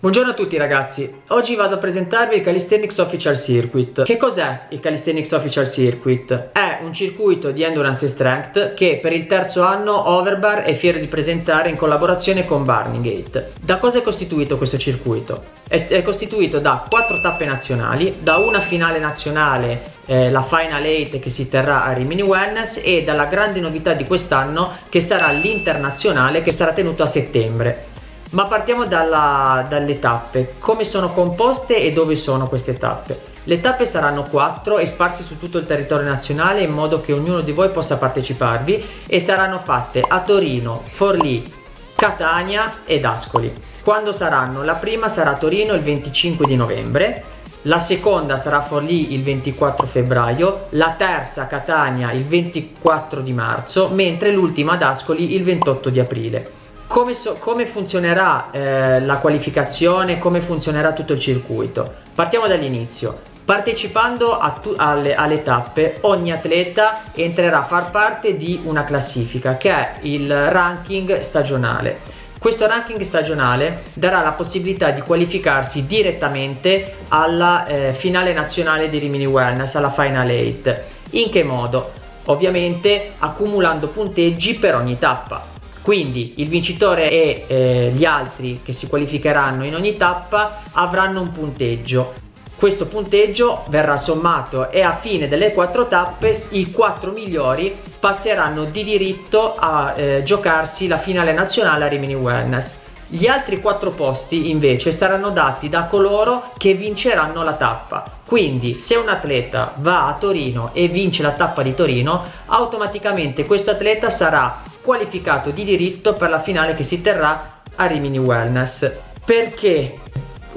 Buongiorno a tutti ragazzi, oggi vado a presentarvi il Calisthenics Official Circuit. Che cos'è il Calisthenics Official Circuit? È un circuito di endurance e strength che per il terzo anno Overbar è fiero di presentare in collaborazione con Barningate. Da cosa è costituito questo circuito? È, è costituito da quattro tappe nazionali, da una finale nazionale, eh, la Final 8 che si terrà a Rimini Wellness e dalla grande novità di quest'anno che sarà l'internazionale che sarà tenuto a settembre. Ma partiamo dalla, dalle tappe, come sono composte e dove sono queste tappe. Le tappe saranno quattro e sparse su tutto il territorio nazionale in modo che ognuno di voi possa parteciparvi e saranno fatte a Torino, Forlì, Catania ed Ascoli. Quando saranno? La prima sarà a Torino il 25 di novembre, la seconda sarà a Forlì il 24 febbraio, la terza a Catania il 24 di marzo, mentre l'ultima ad Ascoli il 28 di aprile. Come, so, come funzionerà eh, la qualificazione, come funzionerà tutto il circuito? Partiamo dall'inizio. Partecipando alle, alle, tappe, ogni atleta entrerà a far parte di una classifica che è il ranking stagionale. Questo ranking stagionale darà la possibilità di qualificarsi direttamente alla eh, finale nazionale di Rimini Wellness, alla Final 8. In che modo? Ovviamente accumulando punteggi per ogni tappa. Quindi il vincitore e eh, gli altri che si qualificheranno in ogni tappa avranno un punteggio. Questo punteggio verrà sommato e a fine delle quattro tappe i quattro migliori passeranno di diritto a eh, giocarsi la finale nazionale a Rimini Wellness. Gli altri quattro posti invece saranno dati da coloro che vinceranno la tappa. Quindi se un atleta va a Torino e vince la tappa di Torino, automaticamente questo atleta sarà qualificato di diritto per la finale che si terrà a Rimini Wellness. Perché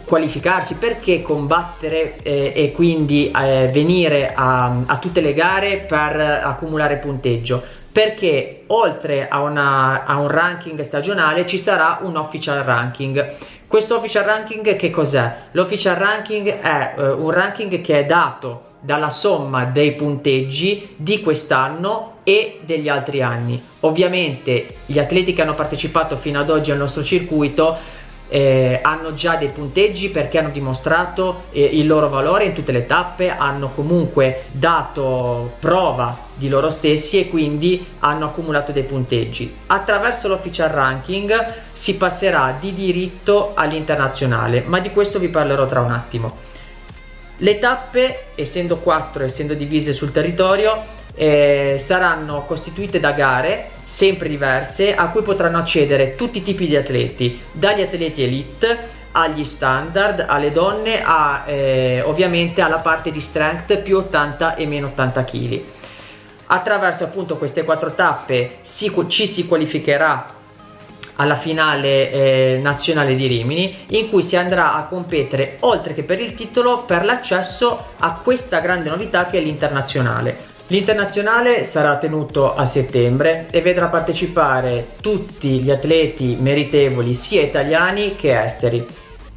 qualificarsi, perché combattere eh, e quindi eh, venire a, a, tutte le gare per accumulare punteggio? Perché oltre a, una, a un ranking stagionale ci sarà un official ranking. Questo official ranking che cos'è? L'official ranking è eh, un ranking che è dato dalla somma dei punteggi di quest'anno e degli altri anni. Ovviamente gli atleti che hanno partecipato fino ad oggi al nostro circuito eh, hanno già dei punteggi perché hanno dimostrato eh, il loro valore in tutte le tappe, hanno comunque dato prova di loro stessi e quindi hanno accumulato dei punteggi. Attraverso l'official ranking si passerà di diritto all'internazionale, ma di questo vi parlerò tra un attimo. Le tappe, essendo quattro, essendo divise sul territorio, eh, saranno costituite da gare sempre diverse a cui potranno accedere tutti i tipi di atleti, dagli atleti elite agli standard, alle donne, a, eh, ovviamente alla parte di strength più 80 e meno 80 kg. Attraverso appunto queste quattro tappe si, ci si qualificherà alla finale eh, nazionale di Rimini in cui si andrà a competere oltre che per il titolo per l'accesso a questa grande novità che è l'internazionale. L'internazionale sarà tenuto a settembre e vedrà partecipare tutti gli atleti meritevoli sia italiani che esteri.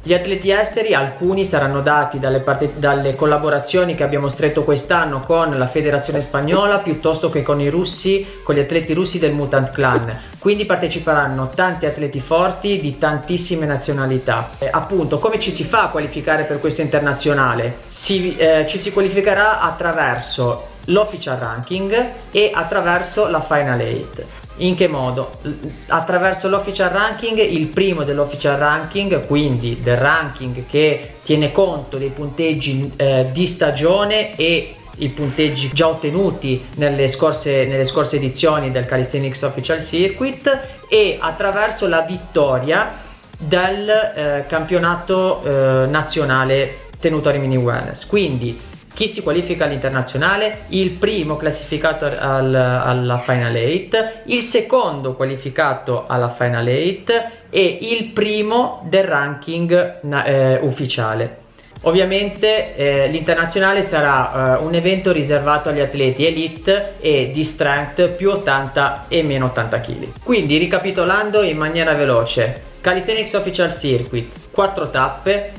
Gli atleti esteri, alcuni saranno dati dalle, dalle, collaborazioni che abbiamo stretto quest'anno con la federazione spagnola piuttosto che con i russi, con gli atleti russi del Mutant Clan. Quindi parteciperanno tanti atleti forti di tantissime nazionalità. Eh, appunto, come ci si fa a qualificare per questo internazionale? Si, eh, ci si qualificherà attraverso l'official ranking e attraverso la final 8. In che modo? Attraverso l'official ranking, il primo dell'official ranking, quindi del ranking che tiene conto dei punteggi eh, di stagione e i punteggi già ottenuti nelle scorse, nelle scorse edizioni del Calisthenics Official Circuit e attraverso la vittoria del eh, campionato eh, nazionale tenuto a Rimini Wellness. Quindi chi si qualifica all'internazionale? Il primo classificato al, alla Final 8, il secondo qualificato alla Final 8 e il primo del ranking eh, ufficiale. Ovviamente eh, l'internazionale sarà eh, un evento riservato agli atleti elite e di strength più 80 e meno 80 kg. Quindi ricapitolando in maniera veloce, Calisthenics Official Circuit, 4 tappe,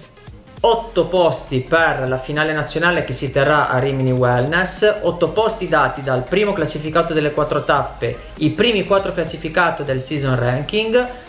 8 posti per la finale nazionale che si terrà a Rimini Wellness, 8 posti dati dal primo classificato delle 4 tappe, i primi 4 classificati del season ranking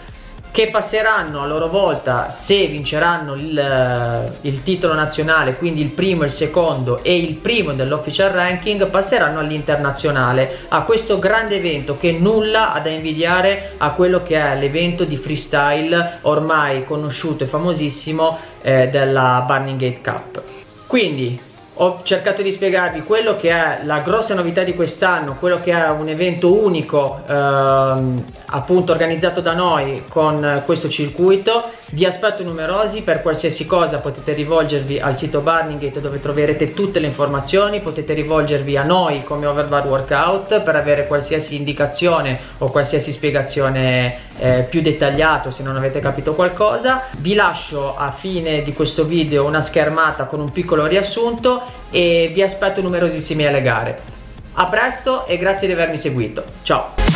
che passeranno a loro volta se vinceranno il, il, titolo nazionale, quindi il primo, il secondo e il primo dell'official ranking, passeranno all'internazionale, a questo grande evento che nulla ha da invidiare a quello che è l'evento di freestyle ormai conosciuto e famosissimo eh, della Burning Gate Cup. Quindi ho cercato di spiegarvi quello che è la grossa novità di quest'anno, quello che è un evento unico ehm, appunto organizzato da noi con questo circuito vi aspetto numerosi per qualsiasi cosa potete rivolgervi al sito Burning Gate dove troverete tutte le informazioni. Potete rivolgervi a noi come Overbar Workout per avere qualsiasi indicazione o qualsiasi spiegazione eh, più dettagliata se non avete capito qualcosa. Vi lascio a fine di questo video una schermata con un piccolo riassunto e vi aspetto numerosissimi alle gare. A presto e grazie di avermi seguito. Ciao